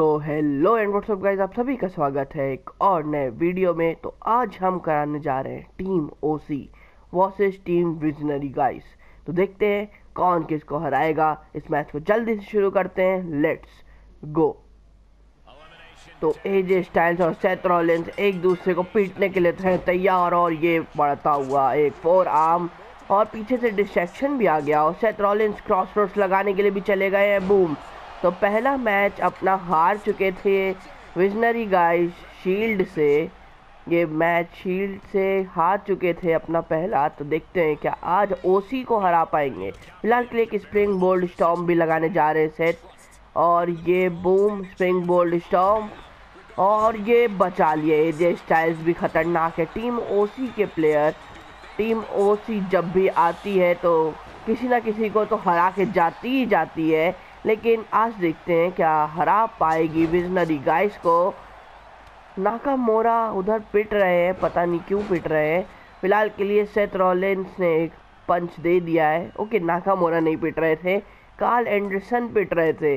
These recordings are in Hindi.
तो हेलो एंड व्हाट्सअप गाइस आप सभी का स्वागत है एक और नए वीडियो में। तो आज हम कराने जा रहे हैं team OC versus team visionary guys तो देखते हैं कौन किसको हराएगा। इस मैच को जल्दी से शुरू करते हैं। लेट्स गो तो एजे स्टाइल्स और सेथ एक दूसरे को पीटने के लिए थे तैयार और ये बढ़ता हुआ एक फोर आर्म और पीछे से डिस्ट्रैक्शन भी आ गया और सेथ क्रॉस रोड्स लगाने के लिए भी चले गए हैं। बूम तो पहला मैच अपना हार चुके थे विजनरी गाइस शील्ड से। ये मैच शील्ड से हार चुके थे अपना पहला तो देखते हैं क्या आज ओसी को हरा पाएँगे। फ़िलहाल के लिए एक स्प्रिंग बोल्ड स्टॉम भी लगाने जा रहे हैं सेट। और ये बूम स्प्रिंग बोल्ड स्टॉम और ये बचा लिए एजे स्टाइल्स भी खतरनाक है। टीम ओसी के प्लेयर, टीम ओसी जब भी आती है तो किसी ना किसी को तो हरा के जाती ही जाती है। लेकिन आज देखते हैं क्या हरा पाएगी विजनरी। गाइस को नाका मोरा उधर पिट रहे हैं, पता नहीं क्यों पिट रहे हैं। फ़िलहाल के लिए सेथ रॉलेंस ने एक पंच दे दिया है। ओके नाका मोरा नहीं पिट रहे थे कार्ल एंडरसन पिट रहे थे।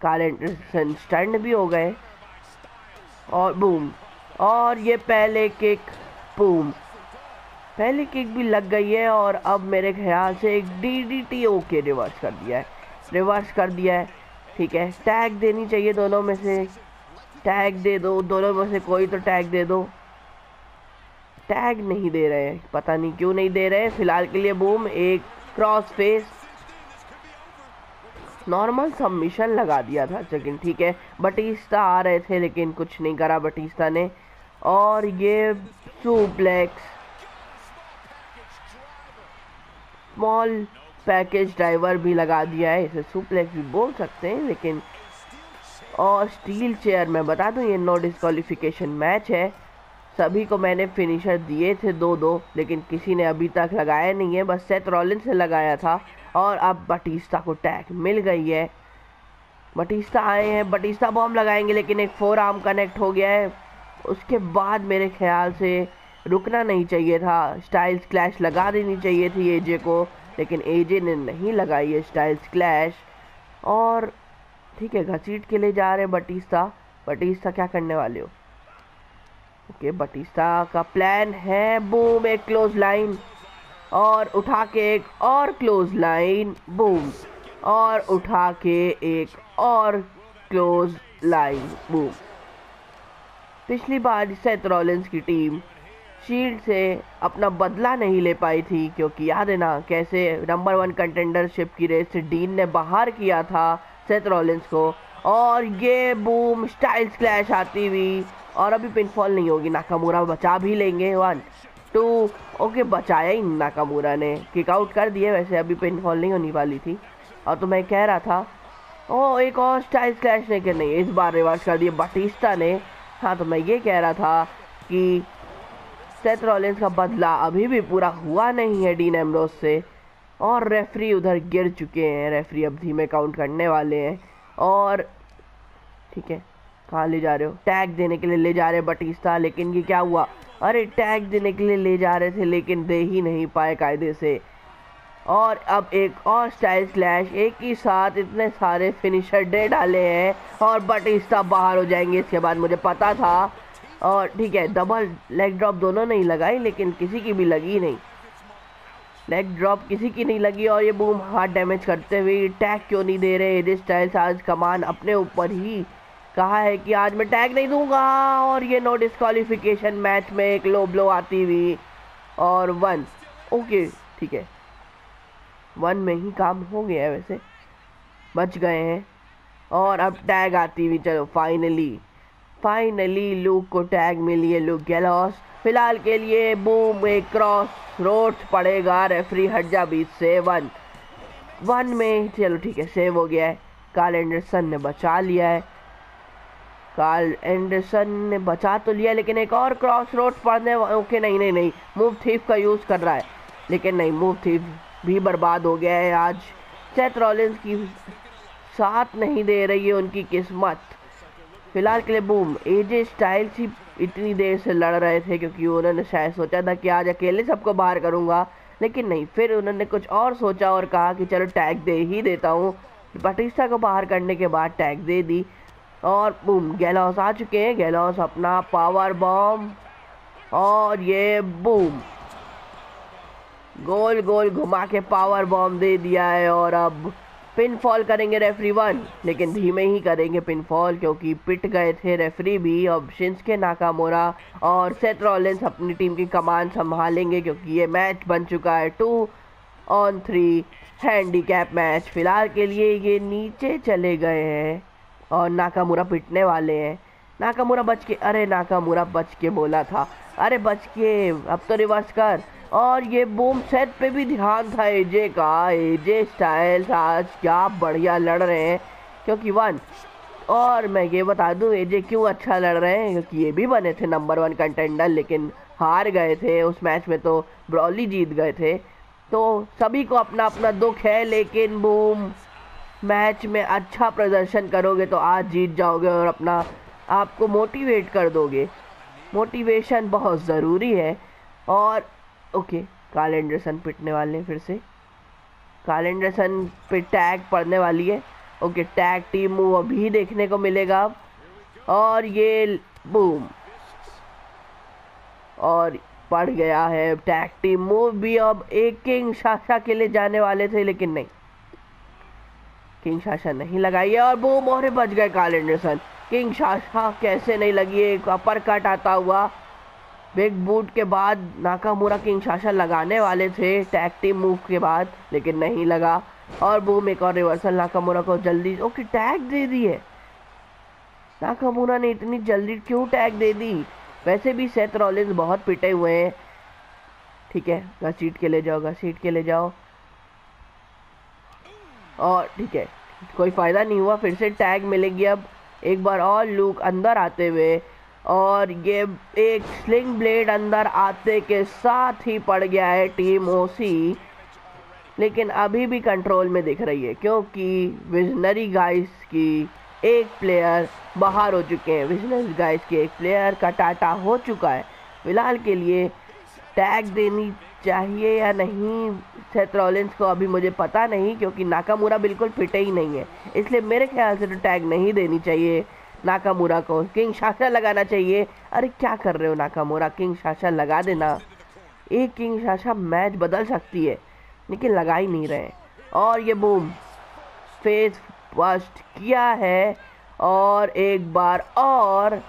कार्ल एंडरसन स्टैंड भी हो गए। और बूम और ये पहले किक बूम पहले किक भी लग गई है और अब मेरे ख्याल से एक D D T okay reverse कर दिया है। रिवर्स कर दिया है। ठीक है? टैग देनी चाहिए दोनों में से। टैग दे दो। दोनों में से कोई तो टैग दे दो। टैग नहीं दे रहे हैं। पता नहीं क्यों नहीं दे रहे फ़िलहाल के लिए बूम एक क्रॉस फेस नॉर्मल सबमिशन लगा दिया था लेकिन ठीक है? बटीस्ता आ रहे थे, लेकिन कुछ नहीं करा बटीस्ता ने। और ये सुप्लेक्स स्मॉल पैकेज ड्राइवर भी लगा दिया है, इसे सुप्लेक्स भी बोल सकते हैं, लेकिन और स्टील चेयर मैं बता दूँ, ये नो डिस्कालिफिकेशन मैच है। सभी को मैंने फिनिशर दिए थे दो दो, लेकिन किसी ने अभी तक लगाया नहीं है, बस सेथ रॉलिन से लगाया था, और अब बटिस्ता को टैग मिल गई है। बटिस्ता आए हैं बटिस्ता बॉम्ब लगाएँगे, लेकिन एक फोर आर्म कनेक्ट हो गया है। उसके बाद मेरे ख्याल से रुकना नहीं चाहिए था स्टाइल्स क्लैश लगा देनी चाहिए थी एजे को। लेकिन एजे ने नहीं लगाई है स्टाइल्स क्लैश। और ठीक है, घसीट के लिए जा रहे बटीस्ता बटीस्ता क्या करने वाले हो? ओके बटीस्ता का प्लान है। बूम एक क्लोज लाइन और उठा के एक और क्लोज लाइन बूम और उठा के एक और क्लोज लाइन बूम पिछली बार सेथ रॉलिंस की टीम शील्ड से अपना बदला नहीं ले पाई थी, क्योंकि याद है ना, कैसे नंबर वन कंटेंडरशिप की रेस से डीन ने बाहर किया था सेथ रॉलिंस को, और ये बूम स्टाइल्स क्लैश आती हुई, और अभी पिनफॉल नहीं होगी नाकामूरा बचा भी लेंगे वन टू ओके बचाया ही नाकामूरा ने किक आउट कर दिए, वैसे अभी पिनफॉल नहीं होने वाली थी, और तो मैं कह रहा था ओ एक और स्टाइल्स क्लैश ने कि नहीं, इस बार रिवर्स कर दिया बटिस्टा ने हाँ तो मैं ये कह रहा था कि सेथ रॉलिंस का बदला अभी भी पूरा हुआ नहीं है डीन एमरोज से। और रेफरी उधर गिर चुके हैं, रेफरी अब धीमे काउंट करने वाले हैं। और, ठीक है, कहाँ ले जा रहे हो? टैग देने के लिए ले जा रहे बटीस्ता लेकिन ये क्या हुआ? अरे, टैग देने के लिए ले जा रहे थे, लेकिन दे ही नहीं पाए कायदे से। और अब एक और स्टाइल स्लैश, एक ही साथ इतने सारे फिनिशर डे डाले हैं, और बटिस्ता बाहर हो जाएँगे। इसके बाद मुझे पता था और ठीक है डबल लेग ड्रॉप दोनों नहीं लगाई, लेकिन किसी की भी लगी नहीं। लेग ड्रॉप किसी की नहीं लगी और ये बूम हार्ट डैमेज करते हुए टैग क्यों नहीं दे रहे? एडिस स्टाइल्स आज कमान अपने ऊपर ही कहा है कि आज मैं टैग नहीं दूँगा। और ये नो डिस्कालिफिकेशन मैच में एक लो ब्लो आती हुई और वन ओके ठीक है। वन में ही काम हो गया है वैसे। बच गए हैं। और अब टैग आती हुई, चलो फाइनली फाइनली लूक को टैग मिली है लूक गैलॉस फ़िलहाल के लिए बूम एक क्रॉस रोड पड़ेगा रेफरी हट जा बीच से वन वन में चलो ठीक है सेव हो गया है. कार्ल एंडरसन ने बचा लिया है. कार्ल एंडरसन ने बचा तो लिया, लेकिन एक और क्रॉस रोड पड़ने ओके नहीं नहीं नहीं. मूव थीफ का यूज़ कर रहा है. लेकिन नहीं मूव थीफ भी बर्बाद हो गया है आज. सेथ रॉलिंस की साथ नहीं दे रही है उनकी किस्मत. फ़िलहाल के लिए बूम एजे स्टाइल्स ही इतनी देर से लड़ रहे थे क्योंकि उन्होंने शायद सोचा था कि आज अकेले सबको बाहर करूँगा, लेकिन नहीं, फिर उन्होंने कुछ और सोचा और कहा कि चलो टैग दे ही देता हूँ। बटिस्टा को बाहर करने के बाद टैग दे दी और बूम गैलॉस आ चुके हैं। गैलॉस अपना पावर बॉम्ब और ये बूम गोल गोल घुमा के पावर बॉम्ब दे दिया है और अब पिन फॉल करेंगे रेफरी वन लेकिन धीमे ही करेंगे पिन फॉल क्योंकि पिट गए थे रेफरी भी, अब शिंसके नाकामोरा और सेथ रॉलिंस अपनी टीम की कमान संभालेंगे क्योंकि ये मैच बन चुका है two on three handicap match फ़िलहाल के लिए ये नीचे चले गए हैं और नाकामुरा पिटने वाले हैं। नाकामुरा बच के, अरे नाकामुरा बच के बोला था। अरे बच के, अब तो रिवर्स कर। और ये बूम सेट पे भी ध्यान था एजे का। एजे स्टाइल्स आज क्या बढ़िया लड़ रहे हैं। क्योंकि वन और मैं ये बता दूँ एजे क्यों अच्छा लड़ रहे हैं? क्योंकि ये भी बने थे नंबर वन कंटेंडर लेकिन हार गए थे। उस मैच में तो ब्रॉली जीत गए थे। तो सभी को अपना अपना दुख है, लेकिन बूम मैच में अच्छा प्रदर्शन करोगे तो आज जीत जाओगे और अपना आपको मोटिवेट कर दोगे। मोटिवेशन बहुत ज़रूरी है। और ओके काल एंडरसन पिटने वाले हैं फिर से। काल एंडरसन पे टैग पड़ने वाली है। ओके टैग टीम मूव अभी देखने को मिलेगा। अब और ये बूम और पड़ गया है टैग टीम मूव भी अब एक किंग शाशा के लिए जाने वाले थे, लेकिन नहीं। किंग शाशा नहीं लगाई है और बूम और बच गए काल एंडरसन किंग शाशा कैसे नहीं लगी एक अपर कट आता हुआ। बिग बूट के बाद नाकामुरा किंग शासन लगाने वाले थे टैग टीम मूव के बाद, लेकिन नहीं लगा। और बूम एक और रिवर्सल नाकामुरा को जल्दी ओके टैग दे दी है। नाकामुरा ने इतनी जल्दी क्यों टैग दे दी? वैसे भी सेथ रॉलिंस बहुत पिटे हुए हैं। ठीक है घसीट के ले जाओ घसीट के ले जाओ। और, ठीक है, कोई फ़ायदा नहीं हुआ, फिर से टैग मिलेगी अब। एक बार और लूक अंदर आते हुए, और ये एक स्लिंग ब्लेड अंदर आते के साथ ही पड़ गया है टीम ओसी लेकिन अभी भी कंट्रोल में दिख रही है, क्योंकि विजनरी गाइस की एक प्लेयर बाहर हो चुके हैं। विजनरी गाइस के एक प्लेयर का टाटा हो चुका है। फ़िलहाल के लिए टैग देनी चाहिए या नहीं सेथ रॉलिंस को अभी मुझे पता नहीं क्योंकि नाकामूरा बिल्कुल फिटे ही नहीं है। इसलिए मेरे ख्याल से तो टैग नहीं देनी चाहिए नाकामुरा को। किंग शाशा लगाना चाहिए। अरे क्या कर रहे हो नाकामुरा किंग शाशा लगा देना। एक किंग शाशा मैच बदल सकती है, लेकिन लगा ही नहीं रहे और ये बूम फेस फ़र्स्ट किया है। और एक बार और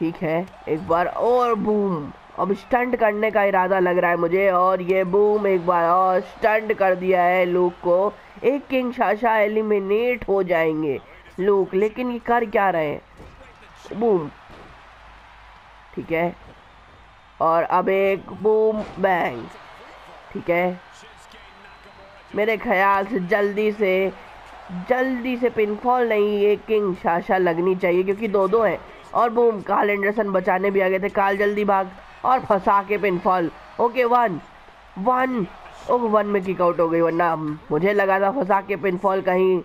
ठीक है, एक बार और बूम अब स्टंट करने का इरादा लग रहा है मुझे, और ये बूम एक बार और स्टंट कर दिया है लूक को। एक किंग शाशा एलिमिनेट हो जाएँगे। लूक लेकिन ये कर क्या रहे हैं? बूम ठीक है। और अब एक बूम बैंग ठीक है। मेरे ख्याल से जल्दी से जल्दी से पिनफॉल नहीं, ये किंग शाशा लगनी चाहिए, क्योंकि दो दो हैं। और बूम काल एंडरसन बचाने भी आ गए थे। काल जल्दी भाग और फंसा के pinfall okay one one okay one में किक आउट हो गई, वरना मुझे लगा था फंसा के पिनफॉल कहीं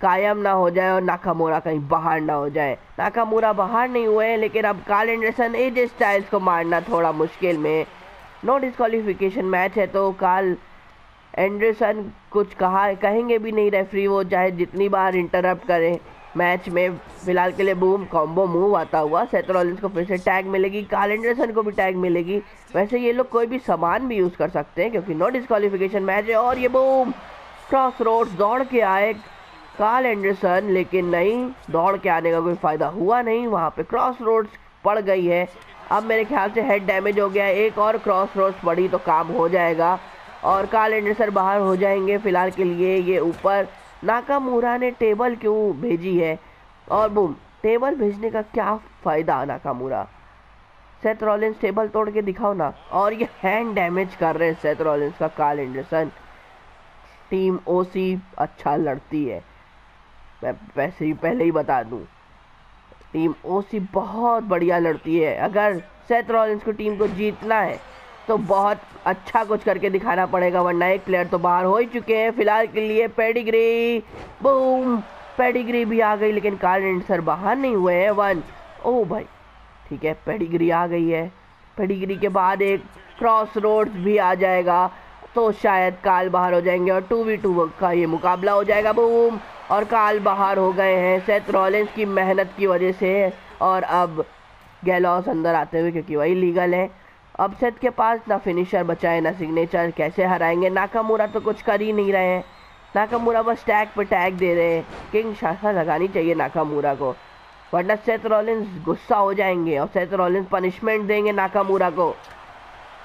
कायम ना हो जाए और नाकामोरा कहीं बाहर ना हो जाए। नाकामोरा बाहर नहीं हुए हैं, लेकिन अब काल एंडरसन एज स्टाइल्स को मारना थोड़ा मुश्किल में। नो डिस्कालिफिकेशन मैच है तो काल एंडरसन कुछ कहा, कहेंगे भी नहीं रेफरी वो चाहे जितनी बार इंटरप्ट करें। मैच में फ़िलहाल के लिए बूम कॉम्बो मूव आता हुआ। सेथरॉलिंस को फिर से टैग मिलेगी। काल एंडरसन को भी टैग मिलेगी। वैसे ये लोग कोई भी सामान भी यूज़ कर सकते हैं, क्योंकि नो डिस्कालिफिकेशन मैच है और ये बूम। क्रॉस रोड दौड़ के आए कार्ल एंडरसन लेकिन नहीं, दौड़ के आने का कोई फ़ायदा हुआ नहीं। वहाँ पे क्रॉस रोड्स पड़ गई है। अब मेरे ख्याल से हेड डैमेज हो गया एक और क्रॉस रोड्स पड़ी तो काम हो जाएगा और कार्ल एंडरसन बाहर हो जाएँगे फ़िलहाल के लिए। ये ऊपर नाकामूरा ने टेबल क्यों भेजी है? और बुम टेबल भेजने का क्या फ़ायदा नाकामूरा? सेथ रॉलिंस टेबल तोड़ के दिखाओ ना। और ये हैंड डैमेज कर रहे हैं सेथ रॉलिंस का कार्ल एंडरसन टीम ओसी अच्छा लड़ती है। मैं वैसे ही पहले ही बता दूँ। टीम ओसी बहुत बढ़िया लड़ती है। अगर सेथ रॉलिंस को टीम को जीतना है तो बहुत अच्छा कुछ करके दिखाना पड़ेगा, वरना एक प्लेयर तो बाहर हो ही चुके हैं फ़िलहाल के लिए। पेडिग्री बूम पेडिग्री भी आ गई, लेकिन कार्ल सर बाहर नहीं हुए हैं वन ओ भाई ठीक है पेडिग्री आ गई है। पेडिग्री के बाद एक क्रॉस रोड्स भी आ जाएगा तो शायद काल बाहर हो जाएँगे और टू वी टू का ये मुकाबला हो जाएगा बूम और काल बाहर हो गए हैं सेथ रॉलेंस की मेहनत की वजह से, और अब गैलॉस अंदर आते हुए, क्योंकि वही लीगल है। अब सेथ के पास ना फिनिशर बचा है ना सिग्नेचर कैसे हराएँगे? नाकामूरा तो कुछ कर ही नहीं रहे हैं। नाकामूरा बस टैग पर टैग दे रहे हैं। किंग शाखा लगानी चाहिए नाकामूरा को। वरना सेथ रॉलिंस गुस्सा हो जाएँगे और सेथ रॉलिंस पनिशमेंट देंगे नाकामूरा को।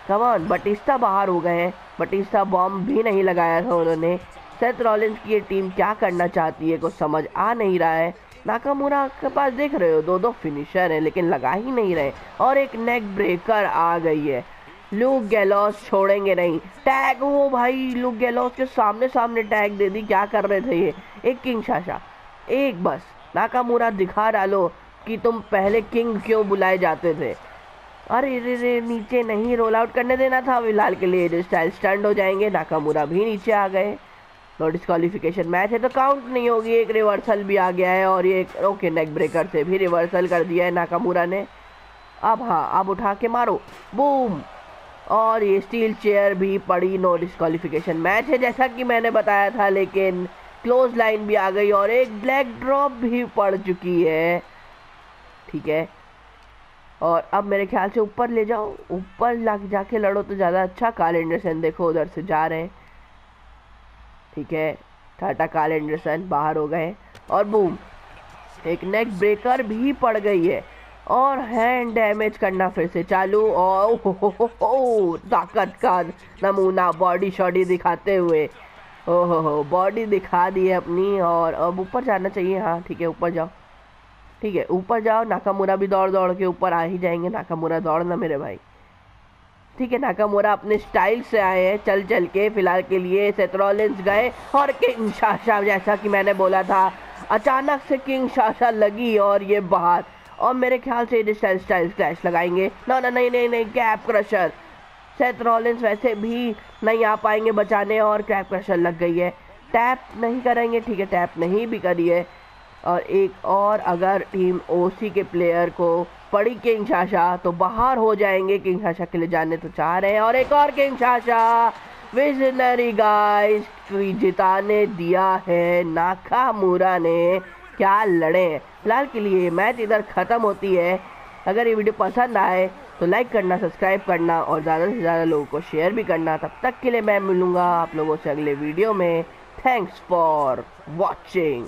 कमान बटिस्ता बाहर हो गए हैं। बटिस्ता बॉम्ब भी नहीं लगाया था उन्होंने। सेथ रॉलिंस की ये टीम क्या करना चाहती है, कुछ समझ आ नहीं रहा है। नाकामूरा के पास देख रहे हो दो दो फिनिशर हैं, लेकिन लगा ही नहीं रहे। और एक नेक ब्रेकर आ गई है। लूक गैलॉस छोड़ेंगे नहीं। टैग वो भाई लूक गैलॉस के सामने सामने टैग दे दी, क्या कर रहे थे ये? एक किंग शाशा। एक बस। नाकामूरा दिखा डालो कि तुम पहले किंग क्यों बुलाए जाते थे। अरे रे रे नीचे नहीं रोल आउट करने देना था फ़िलहाल के लिए। स्टाइल स्टैंड हो जाएँगे। नाकामूरा भी नीचे आ गए। नो डिस्कालिफिकेशन मैच है तो काउंट नहीं होगी, एक रिवर्सल भी आ गया है और ये एक ओके नेक ब्रेकर से भी रिवर्सल कर दिया है नाकामूरा ने। अब हाँ अब उठा के मारो। बूम और ये स्टील चेयर भी पड़ी नो डिस्कालीफिकेशन मैच है जैसा कि मैंने बताया था, लेकिन क्लोज लाइन भी आ गई और एक ब्लैक ड्रॉप भी पड़ चुकी है। ठीक है? और अब मेरे ख्याल से ऊपर ले जाओ। ऊपर ला जाके लड़ो तो ज़्यादा अच्छा। काल एंडरसन देखो उधर से जा रहे हैं। ठीक है? टाटा काल एंडरसन बाहर हो गए और बूम, एक नेक ब्रेकर भी पड़ गई है और हैंड डैमेज करना फिर से चालू और ताकत का नमूना बॉडी शॉडी दिखाते हुए। ओहो हो बॉडी दिखा दी है अपनी और अब ऊपर जाना चाहिए। हाँ ठीक है, ऊपर जाओ। ठीक है, ऊपर जाओ, नाकामुरा भी दौड़ दौड़ के ऊपर आ ही जाएँगे। नाकामुरा दौड़ना मेरे भाई। ठीक है नाकामुरा अपने स्टाइल से आए हैं चल चल के, फ़िलहाल के लिए सेथरोलिंस गए और किंग शाशा जैसा कि मैंने बोला था, अचानक से किंग शाशा लगी और ये बाहर। और मेरे ख्याल से ये स्टाइल स्टाइल क्रैश लगाएँगे। ना ना नहीं नहीं नहीं कैप क्रशर सेथ रॉलिंस वैसे भी नहीं आ पाएँगे बचाने और कैप क्रशर लग गई है। टैप नहीं करेंगे, ठीक है टैप नहीं भी करी है। और एक और, अगर टीम ओसी के प्लेयर को पड़ी किंग शाशा तो बाहर हो जाएँगे किंग शाशा के लिए जाने तो चाह रहे हैं। और एक और किंग शाशा विजनरी गाइस की जिताने दिया है, नाकामुरा ने। क्या लड़े? फ़िलहाल के लिए मैच इधर ख़त्म होती है। अगर ये वीडियो पसंद आए तो लाइक करना सब्सक्राइब करना और ज़्यादा से ज़्यादा लोगों को शेयर भी करना। तब तक के लिए मैं मिलूँगा आप लोगों से अगले वीडियो में। Thanks for watching